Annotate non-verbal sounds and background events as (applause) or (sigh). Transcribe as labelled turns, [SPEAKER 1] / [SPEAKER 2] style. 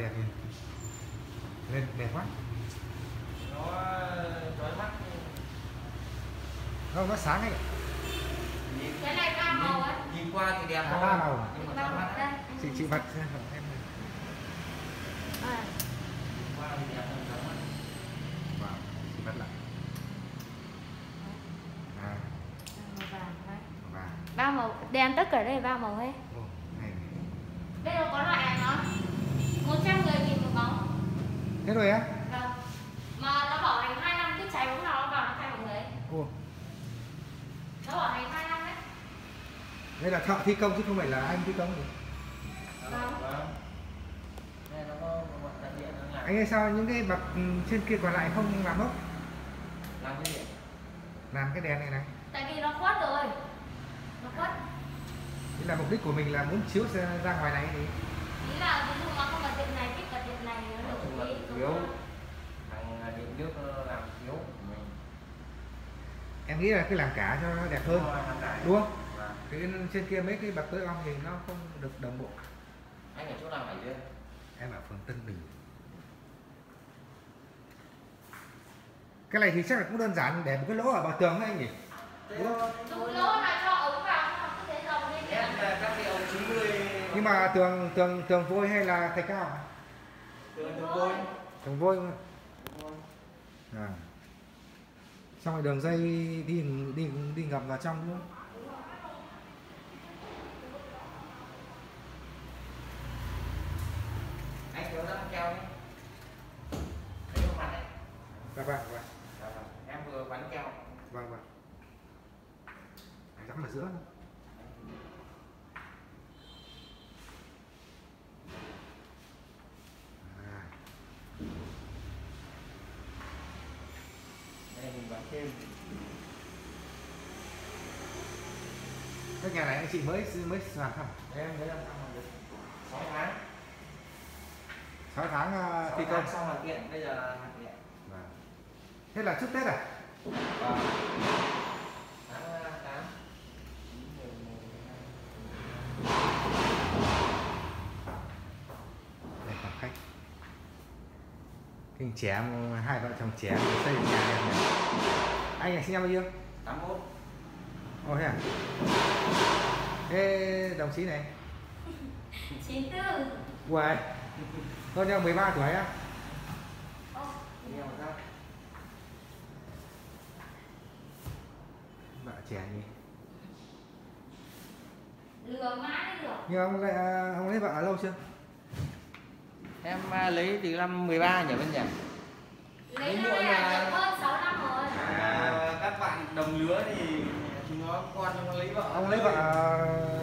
[SPEAKER 1] đẹp nhỉ lên đẹp quá. Nó ờ, chói mắt. Không nó sáng ấy.
[SPEAKER 2] Cái này ba màu ấy.
[SPEAKER 3] nhìn qua thì đẹp
[SPEAKER 1] à, ba màu à?
[SPEAKER 3] nhưng mà
[SPEAKER 1] chị chị bật ra em
[SPEAKER 2] à. vâng,
[SPEAKER 1] vâng.
[SPEAKER 2] ba màu đen tất cả đây ba màu hết. Đây đâu có
[SPEAKER 1] thế rồi á?
[SPEAKER 2] Vâng. Mà nó bảo hành 2 năm cứ cháy bóng nào nó vào nó thay mọi người ấy.
[SPEAKER 1] ô
[SPEAKER 2] nó bảo hành 2 năm đấy.
[SPEAKER 1] Đây là thợ thi công chứ không phải là anh thi công gì
[SPEAKER 2] Vâng.
[SPEAKER 3] vâng. Điện nó làm
[SPEAKER 1] anh ơi sao những cái bậc ừ, trên kia còn lại không làm mốc
[SPEAKER 3] làm cái gì
[SPEAKER 1] làm cái đèn này này.
[SPEAKER 2] Tại vì nó khuất rồi. Nó khuất.
[SPEAKER 1] Thế là mục đích của mình là muốn chiếu ra, ra ngoài này thì
[SPEAKER 2] ý là ví dụ nó không bật điện này thích bật điện này nó
[SPEAKER 3] nói
[SPEAKER 2] được
[SPEAKER 3] chung là
[SPEAKER 2] tí
[SPEAKER 3] thiếu thằng điện nước nó làm thiếu của mình
[SPEAKER 1] em nghĩ là cứ làm cả cho nó đẹp hơn đúng không?
[SPEAKER 3] Vâng.
[SPEAKER 1] cái trên kia mấy cái bậc tối om thì nó không được đồng bộ.
[SPEAKER 3] Anh ở chỗ nào phải chưa
[SPEAKER 1] em ở phường Tân Bình. Cái này thì chắc là cũng đơn giản để một cái lỗ ở bờ tường thôi anh nhỉ? Đúng không?
[SPEAKER 2] đúng lỗ là cho ống vào dòng lên
[SPEAKER 3] em là các cái ống 90
[SPEAKER 1] nhưng mà tường tường tường vôi hay là thạch cao?
[SPEAKER 3] Tường tường vôi.
[SPEAKER 1] Tường vôi mà. à. Xong rồi đường dây đi đi đi ngầm vào trong luôn
[SPEAKER 3] anh ra keo đấy
[SPEAKER 1] vâng vâng vâng.
[SPEAKER 3] Dạ vâng. em vừa bắn keo.
[SPEAKER 1] Vâng vâng. Anh dẫm ở giữa. thôi. à.
[SPEAKER 3] đây mình bắn thêm.
[SPEAKER 1] Cái nhà này anh chị mới mới làm
[SPEAKER 3] đây em mới làm được 6 tháng.
[SPEAKER 1] 6 tháng
[SPEAKER 3] 6
[SPEAKER 1] thi công.
[SPEAKER 3] xong hoàn thiện bây giờ là hoàn thiện.
[SPEAKER 1] Vâng. thế là trước tết à?
[SPEAKER 3] Vâng.
[SPEAKER 1] Cái trẻ hai vợ chồng trẻ xây nhà đẹp này. Anh này sinh năm bao nhiêu?
[SPEAKER 3] 81
[SPEAKER 1] ồ thế à? Thế đồng chí này. (laughs)
[SPEAKER 2] Chín tư.
[SPEAKER 1] Uầy, con nhau 13 tuổi á.
[SPEAKER 3] Ra
[SPEAKER 1] Vợ trẻ nhỉ?
[SPEAKER 2] Lừa mãi được.
[SPEAKER 1] Nhưng ông lấy, à, ông lấy vợ ở lâu chưa?
[SPEAKER 3] Em uh, lấy từ năm 13 nhỉ bên nhỉ
[SPEAKER 2] lấy này
[SPEAKER 3] mà.
[SPEAKER 2] được hơn 6 năm rồi.
[SPEAKER 3] À, các bạn đồng lứa thì chúng nó con nó lấy vợ.
[SPEAKER 1] Ông lấy vợ